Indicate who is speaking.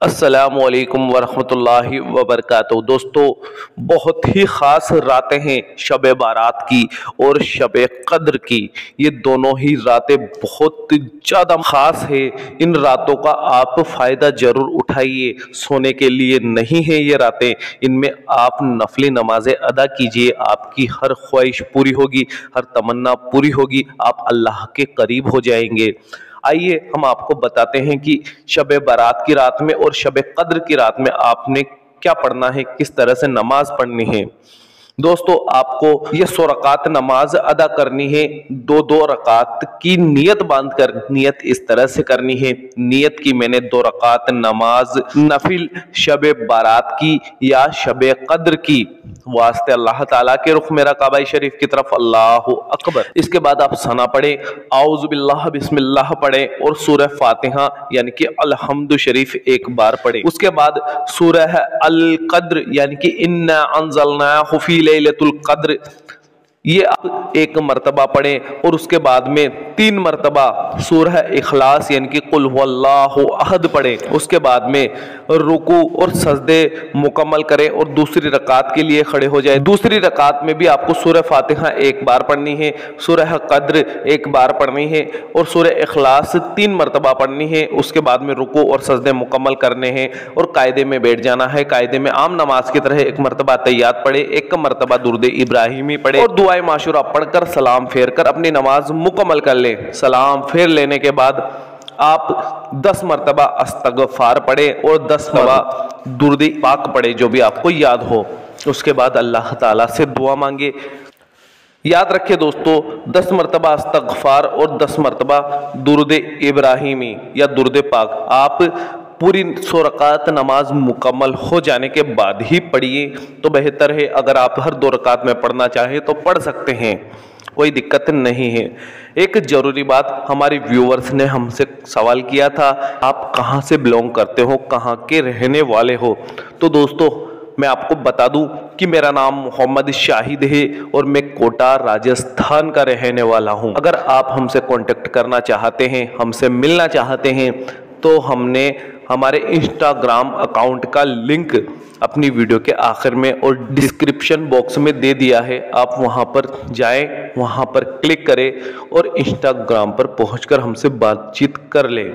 Speaker 1: असलकम वरहमतुल्लाहि वबरकातुहू। दोस्तों, बहुत ही ख़ास रातें हैं शब बारात की और शब कद्र की। ये दोनों ही रातें बहुत ज़्यादा ख़ास है। इन रातों का आप फ़ायदा ज़रूर उठाइए। सोने के लिए नहीं है ये रातें। इनमें आप नफली नमाजें अदा कीजिए। आपकी हर ख्वाहिश पूरी होगी, हर तमन्ना पूरी होगी। आप अल्लाह के करीब हो जाएँगे। आइए हम आपको बताते हैं कि शब बारात की रात में और शब कद्र की रात में आपने क्या पढ़ना है, किस तरह से नमाज़ पढ़नी है। दोस्तों, आपको ये सौ रकात नमाज़ अदा करनी है। दो दो रकात की नियत बाँध कर नियत इस तरह से करनी है। नियत की मैंने दो रकात नमाज़ नफिल शब बारात की या शब कद्र की। वास्ते अल्लाह ताला के रुख मेरा काबाई शरीफ की तरफ़ अल्लाह अकबर। इसके बाद आप सना पढ़े। आउज़बिल्लाह बिस्मिल्लाह पढ़े और सूरह फातिहा, यानी कि अलहमद शरीफ एक बार पढ़े। उसके बाद सूरह अल कद्र यानी कि इन्ना अनजलना हुफी लैलतुल कद्र ये आप एक मरतबा पढ़ें और उसके बाद में तीन मरतबा, सूरह इखलास यानी कि कुल अहद पढ़ें। उसके बाद में रुकू और सजदे मुकम्मल करें और दूसरी रकात के लिए खड़े हो जाए। दूसरी रकात में भी आपको सूरह फातिहा एक बार पढ़नी है, सूरह कद्र एक बार पढ़नी है और सूरह इखलास तीन मरतबा पढ़नी है। उसके बाद में रुकू और सजदे मुकम्मल करने हैं और कायदे में बैठ जाना है। कायदे में आम नमाज़ की तरह एक मरतबा तैयार पढ़े, एक मरतबा दुर्द इब्राहिमी पढ़े और दुआए माशुरा पढ़कर सलाम फेर कर अपनी नमाज़ मुकम्मल कर लें। सलाम फेर लेने के बाद आप दस मरतबा अस्तगफार पढ़े और दस मरतबा दुर्द पाक पढ़े, जो भी आपको याद हो। उसके बाद अल्लाह ताला से दुआ मांगे। याद रखिए दोस्तों, दस मरतबा अस्तगफार और दस मरतबा दुर्द इब्राहिमी या दुर्द पाक। आप पूरी सौ रकात नमाज़ मुकम्मल हो जाने के बाद ही पढ़िए। तो बेहतर है, अगर आप हर दो रकात में पढ़ना चाहें तो पढ़ सकते हैं। कोई दिक्कत नहीं है। एक ज़रूरी बात, हमारे व्यूवर्स ने हमसे सवाल किया था, आप कहाँ से बिलोंग करते हो, कहाँ के रहने वाले हो? तो दोस्तों, मैं आपको बता दूँ कि मेरा नाम मोहम्मद शाहिद है और मैं कोटा, राजस्थान का रहने वाला हूँ। अगर आप हमसे कांटेक्ट करना चाहते हैं, हमसे मिलना चाहते हैं तो हमने हमारे इंस्टाग्राम अकाउंट का लिंक अपनी वीडियो के आखिर में और डिस्क्रिप्शन बॉक्स में दे दिया है। आप वहाँ पर जाएँ, वहाँ पर क्लिक करें और इंस्टाग्राम पर पहुंचकर हमसे बातचीत कर लें।